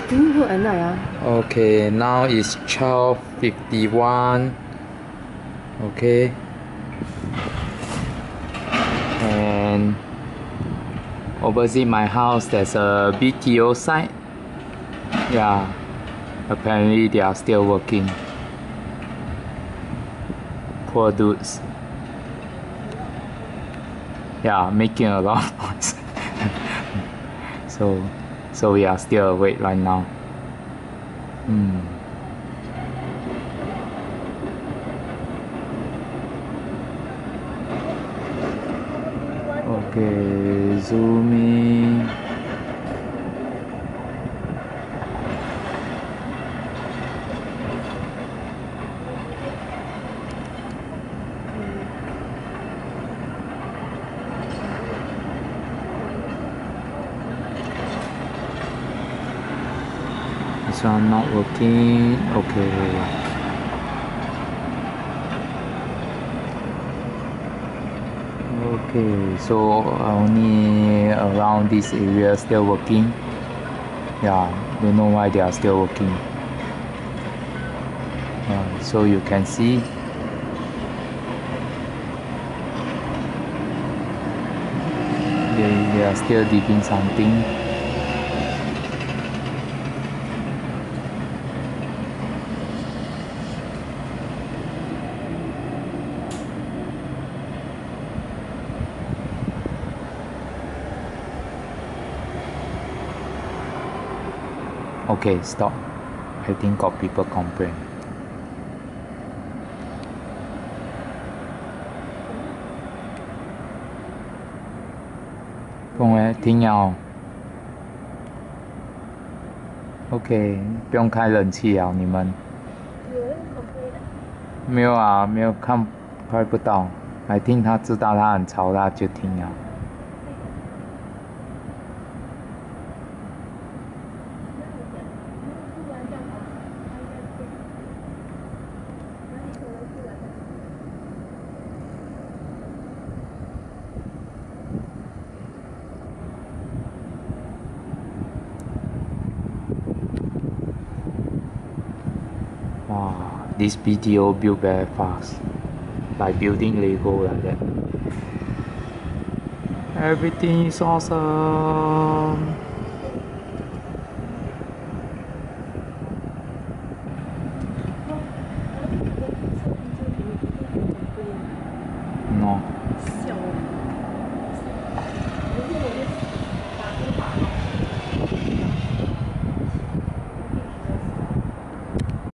doing work at night ah Okay, now it's 12.51. Okay. And opposite my house there's a BTO site. Yeah. Apparently they are still working. Poor dudes. Yeah, making a lot of noise. so so we are still awake right now. Hmm. Okay, zooming. This one not working. Okay. Okay, so only around this area still working. Yeah, don't know why they are still working. So you can see they, they are still digging something. Okay, stop. I think got people complain. không ấy 听了 OK，不用开冷气啊，你们没有啊，没有看拍不到。I think 他知道他很吵，他就听了。Wow, this BTO built very fast, like building Lego like that. Everything is awesome.